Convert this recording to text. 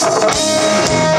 Peace.